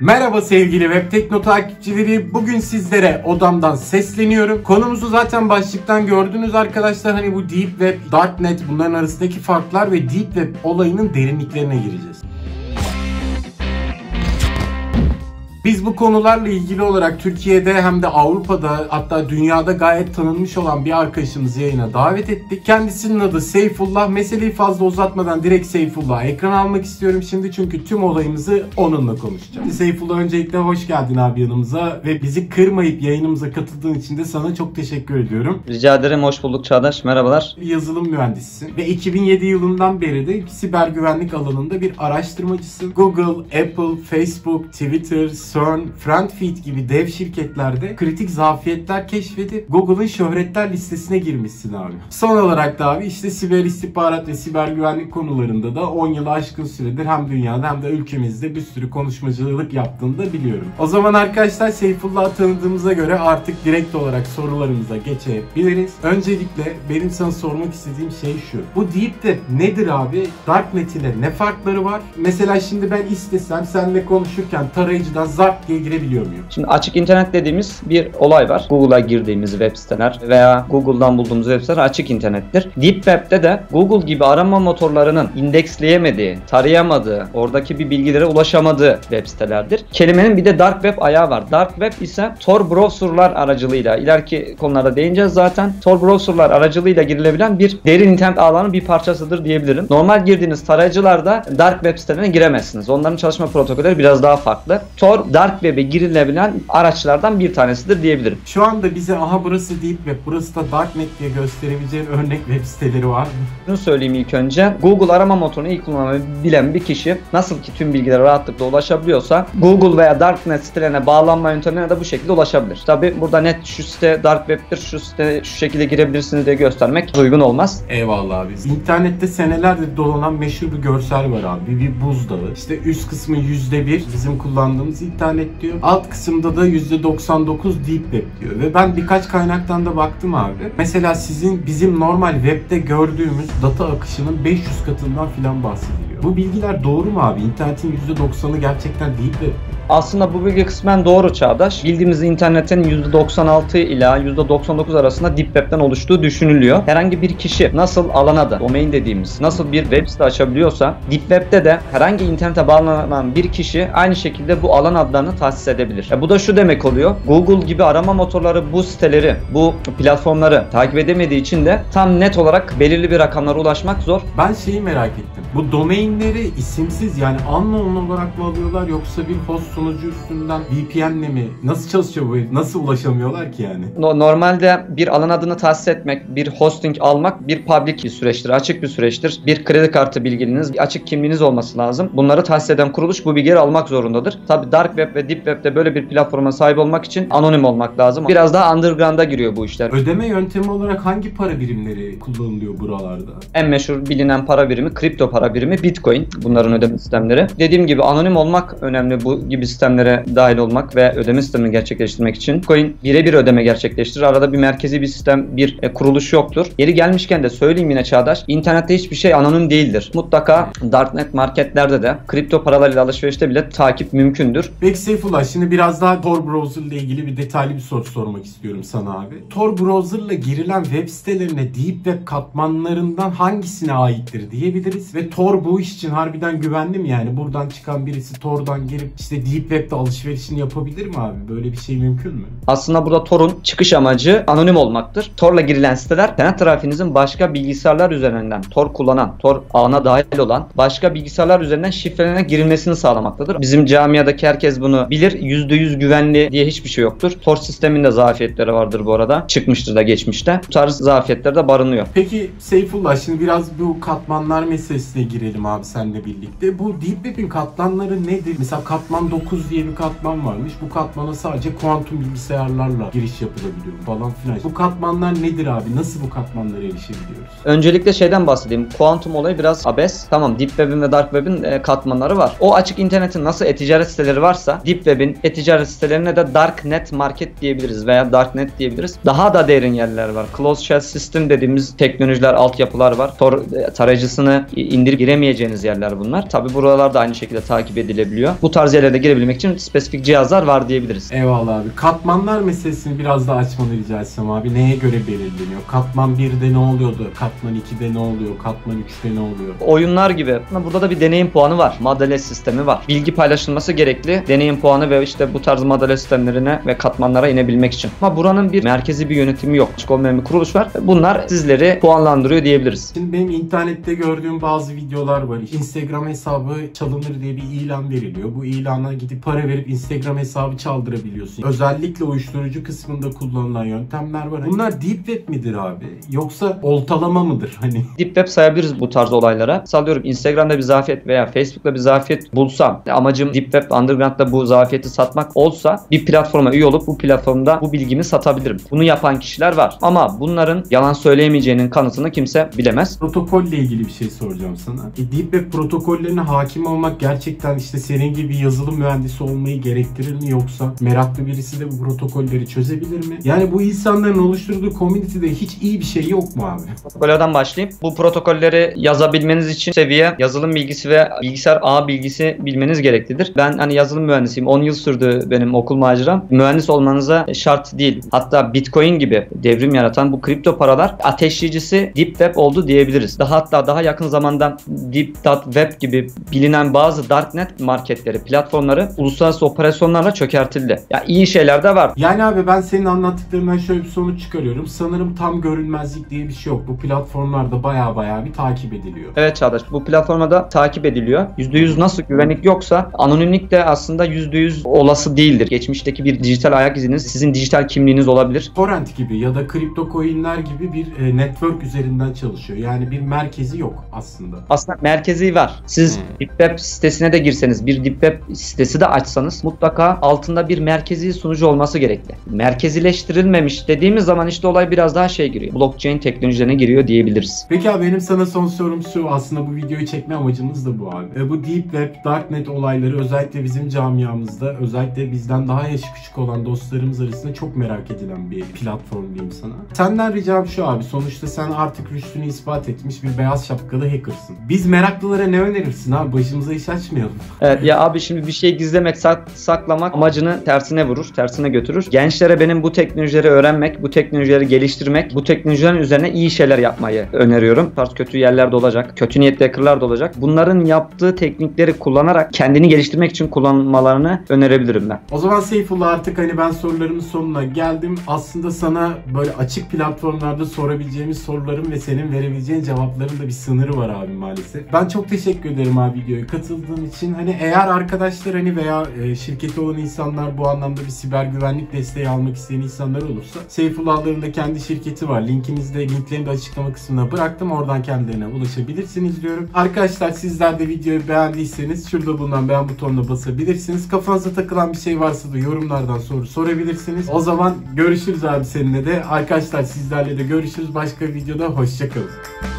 Merhaba sevgili Web Tekno takipçileri. Bugün sizlere odamdan sesleniyorum. Konumuzu zaten başlıktan gördünüz arkadaşlar. Hani bu Deep Web, Darknet bunların arasındaki farklar ve Deep Web olayının derinliklerine gireceğiz. Biz bu konularla ilgili olarak Türkiye'de hem de Avrupa'da hatta dünyada gayet tanınmış olan bir arkadaşımızı yayına davet ettik. Kendisinin adı Seyfullah. Meseleyi fazla uzatmadan direkt Seyfullah'a ekran almak istiyorum şimdi çünkü tüm olayımızı onunla konuşacağım. Seyfullah öncelikle hoş geldin abi yanımıza ve bizi kırmayıp yayınımıza katıldığın için de sana çok teşekkür ediyorum. Rica ederim. Hoş bulduk Çağdaş. Merhabalar. Yazılım mühendisisin ve 2007 yılından beri de siber güvenlik alanında bir araştırmacısın. Google, Apple, Facebook, Twitter, CERN, Friendfeed gibi dev şirketlerde kritik zafiyetler keşfedip Google'ın şöhretler listesine girmişsin abi. Son olarak da abi işte siber istihbarat ve siber güvenlik konularında da 10 yılı aşkın süredir hem dünyada hem de ülkemizde bir sürü konuşmacılık yaptığını da biliyorum. O zaman arkadaşlar Seyfullah'ı tanıdığımıza göre artık direkt olarak sorularımıza geçebiliriz. Öncelikle benim sana sormak istediğim şey şu. Bu Deep Web nedir abi? Darknet ile ne farkları var? Mesela şimdi ben istesem seninle konuşurken tarayıcıdan zart diye girebiliyor muyum? Şimdi açık internet dediğimiz bir olay var. Google'a girdiğimiz web siteler veya Google'dan bulduğumuz web siteler açık internettir. Deep Web'de de Google gibi arama motorlarının indeksleyemediği, tarayamadığı, oradaki bir bilgilere ulaşamadığı web sitelerdir. Kelimenin bir de dark web ayağı var. Dark web ise Tor browserlar aracılığıyla, ileriki konularda değineceğiz zaten. Tor browserlar aracılığıyla girilebilen bir derin internet ağlarının bir parçasıdır diyebilirim. Normal girdiğiniz tarayıcılarda dark web sitelerine giremezsiniz. Onların çalışma protokolleri biraz daha farklı. Tor dark web'e girilebilen araçlardan bir tanesidir diyebilirim. Şu anda bize aha burası Deep Web, burası da Darknet diye gösterebileceğin örnek web siteleri var mı? Şunu söyleyeyim ilk önce. Google arama motorunu iyi kullanmayı bilen bir kişi nasıl ki tüm bilgilere rahatlıkla ulaşabiliyorsa Google veya Darknet sitelerine bağlanma yöntemlerine de bu şekilde ulaşabilir. Tabi burada net şu site Dark Web'tir, şu site şu şekilde girebilirsiniz diye göstermek uygun olmaz. Eyvallah abi. İnternette senelerdir dolanan meşhur bir görsel var abi. Bir buzdağı. İşte üst kısmı %1 bizim kullandığımız internet diyor. Alt kısımda da %99 deep web diyor. Ve ben birkaç kaynaktan da baktım abi. Mesela sizin bizim normal webde gördüğümüz data akışının 500 katından filan bahsediliyor. Bu bilgiler doğru mu abi? İnternetin %90'ı gerçekten deep web mi? Aslında bu bilgi kısmen doğru Çağdaş. Bildiğimiz internetin %96 ila %99 arasında Deep Web'den oluştuğu düşünülüyor. Herhangi bir kişi nasıl alana da domain dediğimiz nasıl bir web site açabiliyorsa Deep Web'de de herhangi internete bağlanan bir kişi aynı şekilde bu alan adlarını tahsis edebilir. E bu da şu demek oluyor. Google gibi arama motorları bu siteleri, bu platformları takip edemediği için de tam net olarak belirli bir rakamlara ulaşmak zor. Ben şeyi merak ettim. Bu domainleri isimsiz yani unknown olarak mı alıyorlar yoksa bir host sunucu üstünden VPN'le mi? Nasıl çalışıyor bu? Nasıl ulaşamıyorlar ki yani? No- Normalde bir alan adını tahsis etmek, bir hosting almak bir public bir süreçtir, açık bir süreçtir. Bir kredi kartı bilginiz, bir açık kimliğiniz olması lazım. Bunları tahsis eden kuruluş bu bilgileri almak zorundadır. Tabi Dark Web ve Deep Web'de böyle bir platforma sahip olmak için anonim olmak lazım. Biraz daha underground'a giriyor bu işler. Ödeme yöntemi olarak hangi para birimleri kullanılıyor buralarda? En meşhur bilinen para birimi kripto para birimi Bitcoin. Bunların ödeme sistemleri. Dediğim gibi anonim olmak önemli bu gibi sistemlere dahil olmak ve ödeme sistemini gerçekleştirmek için. Bitcoin birebir ödeme gerçekleştirir. Arada bir merkezi bir sistem, bir e, kuruluş yoktur. Yeri gelmişken de söyleyeyim yine Çağdaş. İnternette hiçbir şey anonim değildir. Mutlaka darknet marketlerde de kripto paralarıyla alışverişte bile takip mümkündür. Peki Seyfullah şimdi biraz daha Tor Browser ile ilgili bir detaylı bir soru sormak istiyorum sana abi. Tor Browser ile girilen web sitelerine Deep Web katmanlarından hangisine aittir diyebiliriz ve Tor bu iş için harbiden güvenli mi yani? Buradan çıkan birisi Tor'dan girip işte Deep Web'de alışverişini yapabilir mi abi? Böyle bir şey mümkün mü? Aslında burada Tor'un çıkış amacı anonim olmaktır. Tor'la girilen siteler internet trafiğinizin başka bilgisayarlar üzerinden Tor kullanan, Tor ağına dahil olan başka bilgisayarlar üzerinden şifrelene girilmesini sağlamaktadır. Bizim camiadaki herkes bunu bilir. %100 güvenli diye hiçbir şey yoktur. Tor sisteminde zafiyetleri vardır bu arada. Çıkmıştır da geçmişte. Bu tarz zafiyetler de barınıyor. Peki Seyfullah şimdi biraz bu katmanlar meselesine girelim abi seninle birlikte. Bu Deep Web'in katmanları nedir? Mesela katman 9 diye bir katman varmış. Bu katmana sadece kuantum bilgisayarlarla giriş yapılabiliyor falan filan. Bu katmanlar nedir abi? Nasıl bu katmanlara erişebiliyoruz? Öncelikle şeyden bahsedeyim. Kuantum olayı biraz abes. Tamam Deep Web'in ve Dark Web'in e, katmanları var. O açık internetin nasıl e-ticaret siteleri varsa Deep Web'in e-ticaret sitelerine de Darknet Market diyebiliriz veya Darknet diyebiliriz. Daha da derin yerler var. Closed Shell System dediğimiz teknolojiler, altyapılar var. Tor e, tarayıcısını indirip giremeyeceğiniz yerler bunlar. Tabi buralar da aynı şekilde takip edilebiliyor. Bu tarz yerlere entegre için spesifik cihazlar var diyebiliriz. Eyvallah abi. Katmanlar meselesini biraz daha açmanı rica etsem abi. Neye göre belirleniyor? Katman 1'de ne oluyordu? Katman 2'de ne oluyor? Katman 3'te ne oluyor? Oyunlar gibi. Burada da bir deneyim puanı var. Madalya sistemi var. Bilgi paylaşılması gerekli. Deneyim puanı ve işte bu tarz madalya sistemlerine ve katmanlara inebilmek için. Ama buranın bir merkezi bir yönetimi yok. Açık olmayan bir kuruluş var. Bunlar sizleri puanlandırıyor diyebiliriz. Şimdi benim internette gördüğüm bazı videolar var. Instagram hesabı çalınır diye bir ilan veriliyor. Bu ilana gidip para verip Instagram hesabı çaldırabiliyorsun. Özellikle uyuşturucu kısmında kullanılan yöntemler var. Bunlar deep web midir abi? Yoksa oltalama mıdır? Hani Deep web sayabiliriz bu tarz olaylara. Sallıyorum Instagram'da bir zafiyet veya Facebook'ta bir zafiyet bulsam amacım Deep Web Underground'da bu zafiyeti satmak olsa bir platforma üye olup bu platformda bu bilgimi satabilirim. Bunu yapan kişiler var. Ama bunların yalan söyleyemeyeceğinin kanıtını kimse bilemez. protokolle ilgili bir şey soracağım sana. E, deep web protokollerine hakim olmak gerçekten işte senin gibi yazılım mühendisi olmayı gerektirir mi yoksa meraklı birisi de bu protokolleri çözebilir mi? Yani bu insanların oluşturduğu community'de hiç iyi bir şey yok mu abi? Protokollerden başlayayım. Bu protokolleri yazabilmeniz için seviye yazılım bilgisi ve bilgisayar ağ bilgisi bilmeniz gereklidir. Ben hani yazılım mühendisiyim. 10 yıl sürdü benim okul maceram. Mühendis olmanıza şart değil. Hatta Bitcoin gibi devrim yaratan bu kripto paralar ateşleyicisi Deep Web oldu diyebiliriz. Daha hatta daha yakın zamanda Deep.web gibi bilinen bazı darknet marketleri, platformları uluslararası operasyonlarla çökertildi. Ya iyi şeyler de var. Yani abi ben senin anlattıklarından şöyle bir sonuç çıkarıyorum. Sanırım tam görünmezlik diye bir şey yok. Bu platformlarda baya baya bir takip ediliyor. Evet Çağdaş bu platformada takip ediliyor. %100 nasıl güvenlik yoksa anonimlik de aslında %100 olası değildir. Geçmişteki bir dijital ayak iziniz sizin dijital kimliğiniz olabilir. Torrent gibi ya da kripto coinler gibi bir e, network üzerinden çalışıyor. Yani bir merkezi yok aslında. Aslında merkezi var. Siz Hmm. Deep Web sitesine de girseniz, bir Deep Web sitesi de açsanız mutlaka altında bir merkezi sunucu olması gerekli. Merkezileştirilmemiş dediğimiz zaman işte olay biraz daha şey giriyor. Blockchain teknolojilerine giriyor diyebiliriz. Peki abi benim sana son sorum şu. Aslında bu videoyu çekme amacımız da bu abi. E, bu Deep Web, Darknet olayları özellikle bizim camiamızda, özellikle bizden daha yaşı küçük olan dostlarımız arasında çok merak edilen bir platform diyeyim sana. Senden ricam şu abi. Sonuçta sen artık rüştünü ispat etmiş bir beyaz şapkalı hackersın. Biz meraklılara ne önerirsin abi? Başımıza iş açmayalım. Evet, ya abi şimdi bir şey gizlemek, sak- saklamak amacını tersine vurur, tersine götürür. Gençlere benim bu teknolojileri öğrenmek, bu teknolojileri geliştirmek, bu teknolojilerin üzerine iyi şeyler yapmayı öneriyorum. Tarz kötü yerler de olacak, kötü niyetli hackerlar da olacak. Bunların yaptığı teknikleri kullanarak kendini geliştirmek için kullanmalarını önerebilirim ben. O zaman Seyfullah artık hani ben sorularımın sonuna geldim. Aslında sana böyle açık platformlarda sorabileceğimiz soruların ve senin verebileceğin cevapların da bir sınırı var abi maalesef. Ben çok teşekkür ederim abi videoya katıldığın için. Hani eğer arkadaşlar hani veya e, şirketi olan insanlar bu anlamda bir siber güvenlik desteği almak isteyen insanlar olursa Seyfullah'ların da kendi şirketi var. Linkinizi de linklerini de açıklama kısmına bıraktım. Oradan kendilerine ulaşabilirsiniz diyorum. Arkadaşlar sizler de videoyu beğendiyseniz şurada bulunan beğen butonuna basabilirsiniz. Kafanıza takılan bir şey varsa da yorumlardan soru sorabilirsiniz. O zaman görüşürüz abi seninle de. Arkadaşlar sizlerle de görüşürüz. Başka bir videoda hoşçakalın.